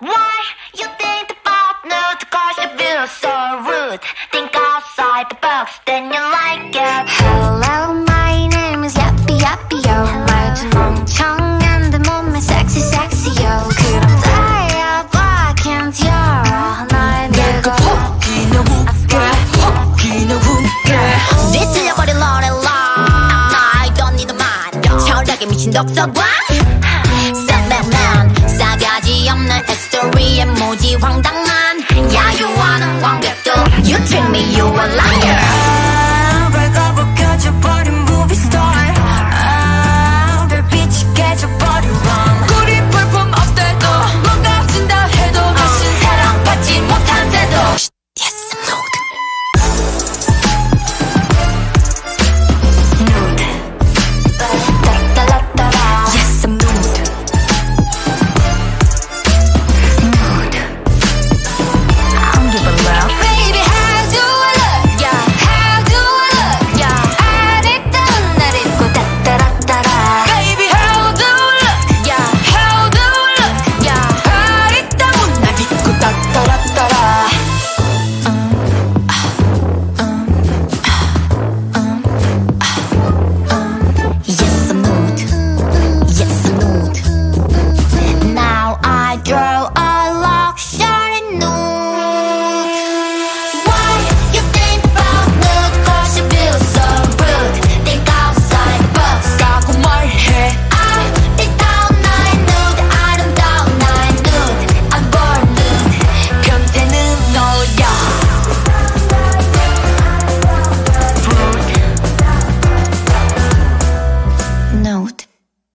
Why you think about nude? Cause you feel so rude. Think outside the box, then you like it. Hello, my name is Yappy Yappy Yo. 말투 멍청한 데 몸매 sexy sexy yo. 그럼 달려봐, can't you? 날 밀고 웃기는 웃겨 웃기는 웃겨 뒤틀려버린 노래로 I don't need a man 철학에 미친 독서관 Chịu.